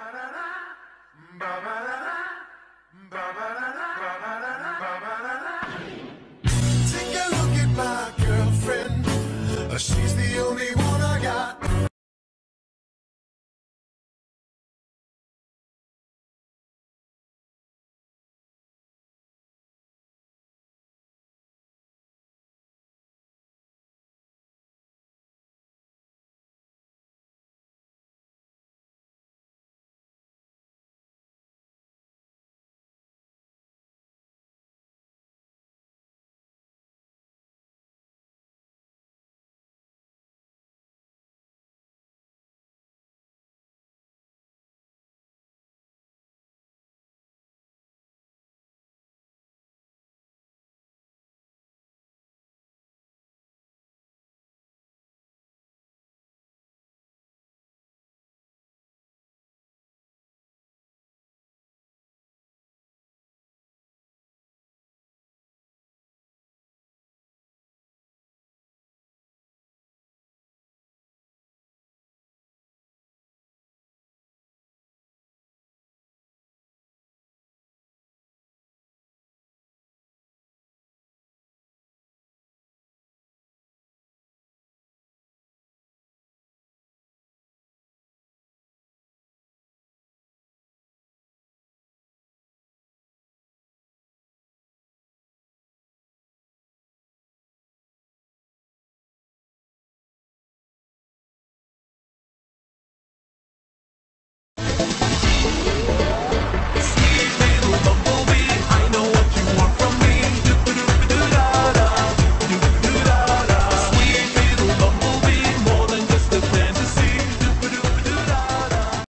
Ba ba